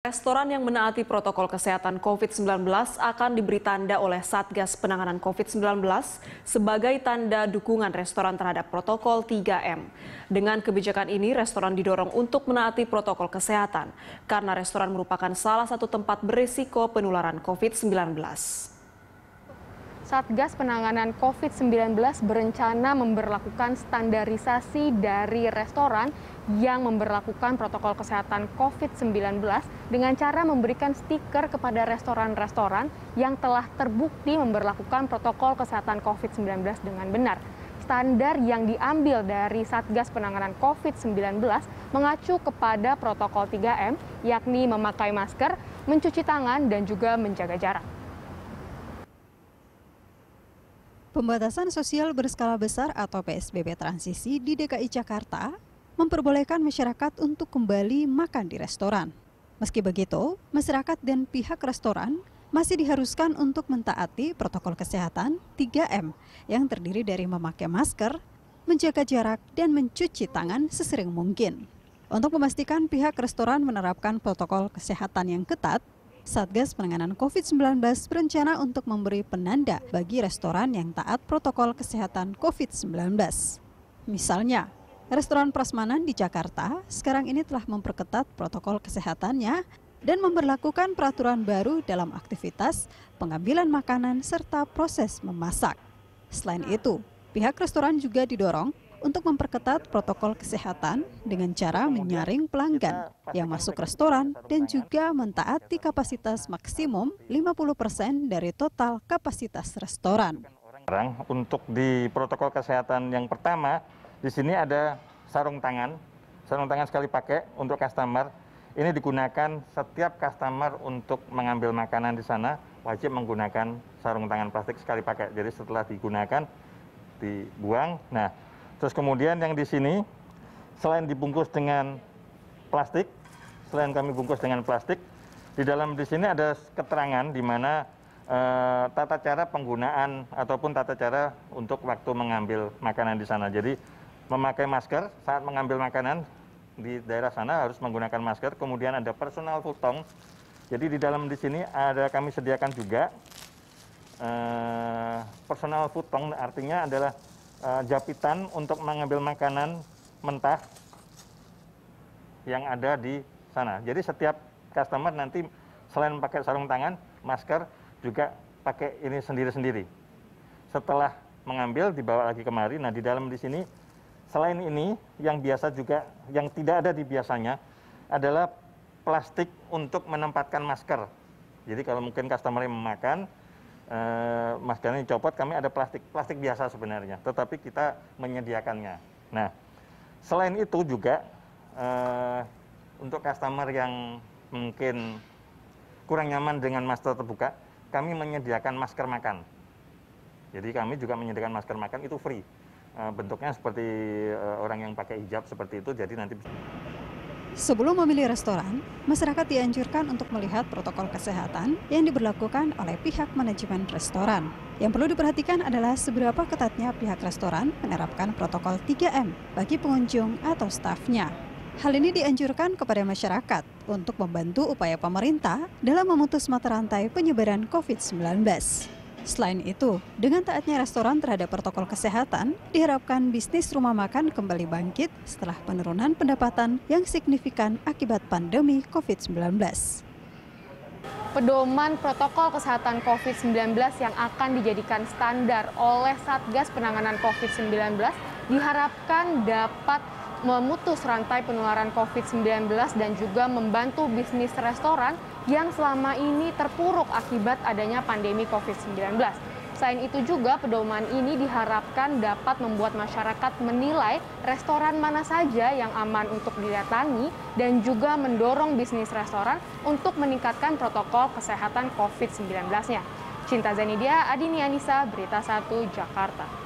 Restoran yang menaati protokol kesehatan COVID-19 akan diberi tanda oleh Satgas Penanganan COVID-19 sebagai tanda dukungan restoran terhadap protokol 3M. Dengan kebijakan ini, restoran didorong untuk menaati protokol kesehatan karena restoran merupakan salah satu tempat berisiko penularan COVID-19. Satgas Penanganan COVID-19 berencana memperlakukan standarisasi dari restoran yang memperlakukan protokol kesehatan COVID-19 dengan cara memberikan stiker kepada restoran-restoran yang telah terbukti memperlakukan protokol kesehatan COVID-19 dengan benar. Standar yang diambil dari Satgas Penanganan COVID-19 mengacu kepada protokol 3M, yakni memakai masker, mencuci tangan, dan juga menjaga jarak. Pembatasan sosial berskala besar atau PSBB transisi di DKI Jakarta memperbolehkan masyarakat untuk kembali makan di restoran. Meski begitu, masyarakat dan pihak restoran masih diharuskan untuk mentaati protokol kesehatan 3M yang terdiri dari memakai masker, menjaga jarak, dan mencuci tangan sesering mungkin. Untuk memastikan pihak restoran menerapkan protokol kesehatan yang ketat, Satgas Penanganan COVID-19 berencana untuk memberi penanda bagi restoran yang taat protokol kesehatan COVID-19. Misalnya, restoran Prasmanan di Jakarta sekarang ini telah memperketat protokol kesehatannya dan memperlakukan peraturan baru dalam aktivitas pengambilan makanan serta proses memasak. Selain itu, pihak restoran juga didorong untuk memperketat protokol kesehatan dengan cara menyaring pelanggan yang masuk restoran dan juga mentaati kapasitas maksimum 50% dari total kapasitas restoran. Untuk di protokol kesehatan yang pertama, di sini ada sarung tangan, sarung tangan sekali pakai untuk customer. Ini digunakan setiap customer untuk mengambil makanan di sana wajib menggunakan sarung tangan plastik sekali pakai. Jadi setelah digunakan dibuang. Nah, Terus kemudian yang di sini selain dibungkus dengan plastik, selain kami bungkus dengan plastik, di dalam di sini ada keterangan di mana e, tata cara penggunaan ataupun tata cara untuk waktu mengambil makanan di sana. Jadi memakai masker saat mengambil makanan di daerah sana harus menggunakan masker. Kemudian ada personal futong. Jadi di dalam di sini ada kami sediakan juga e, personal futong artinya adalah uh, japitan untuk mengambil makanan mentah yang ada di sana. Jadi setiap customer nanti selain pakai sarung tangan, masker juga pakai ini sendiri-sendiri. Setelah mengambil dibawa lagi kemari. Nah, di dalam di sini selain ini yang biasa juga yang tidak ada di biasanya adalah plastik untuk menempatkan masker. Jadi kalau mungkin customer yang memakan maskernya dicopot, kami ada plastik plastik biasa sebenarnya, tetapi kita menyediakannya. Nah, selain itu juga eh, untuk customer yang mungkin kurang nyaman dengan masker terbuka, kami menyediakan masker makan. Jadi kami juga menyediakan masker makan itu free. Eh, bentuknya seperti eh, orang yang pakai hijab seperti itu, jadi nanti. Sebelum memilih restoran, masyarakat dianjurkan untuk melihat protokol kesehatan yang diberlakukan oleh pihak manajemen restoran. Yang perlu diperhatikan adalah seberapa ketatnya pihak restoran menerapkan protokol 3M bagi pengunjung atau stafnya. Hal ini dianjurkan kepada masyarakat untuk membantu upaya pemerintah dalam memutus mata rantai penyebaran COVID-19. Selain itu, dengan taatnya restoran terhadap protokol kesehatan, diharapkan bisnis rumah makan kembali bangkit setelah penurunan pendapatan yang signifikan akibat pandemi COVID-19. Pedoman protokol kesehatan COVID-19 yang akan dijadikan standar oleh Satgas Penanganan COVID-19 diharapkan dapat memutus rantai penularan COVID-19 dan juga membantu bisnis restoran yang selama ini terpuruk akibat adanya pandemi COVID-19. Selain itu juga pedoman ini diharapkan dapat membuat masyarakat menilai restoran mana saja yang aman untuk didatangi dan juga mendorong bisnis restoran untuk meningkatkan protokol kesehatan COVID-19-nya. Cinta Zanidia, Adini Anissa, Berita 1, Jakarta.